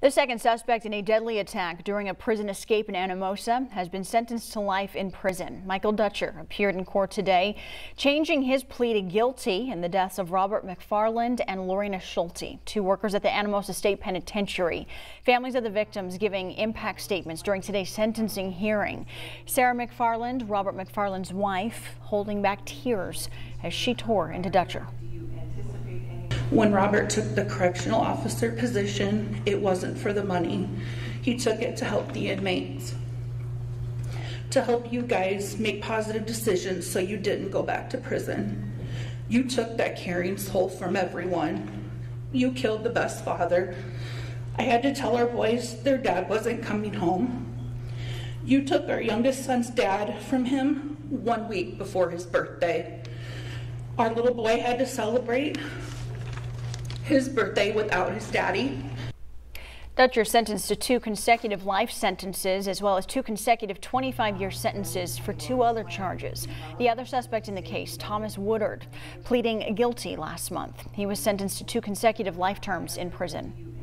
The second suspect in a deadly attack during a prison escape in Anamosa has been sentenced to life in prison. Michael Dutcher appeared in court today, changing his plea to guilty in the deaths of Robert McFarland and Lorena Schulte, two workers at the Anamosa State Penitentiary. Families of the victims giving impact statements during today's sentencing hearing. Sarah McFarland, Robert McFarland's wife, holding back tears as she tore into Dutcher. When Robert took the correctional officer position, it wasn't for the money. He took it to help the inmates, to help you guys make positive decisions so you didn't go back to prison. You took that caring soul from everyone. You killed the best father. I had to tell our boys their dad wasn't coming home. You took our youngest son's dad from him one week before his birthday. Our little boy had to celebrate his birthday without his daddy. Dutcher sentenced to two consecutive life sentences as well as two consecutive 25-year sentences for two other charges. The other suspect in the case, Thomas Woodard, pleading guilty last month. He was sentenced to two consecutive life terms in prison.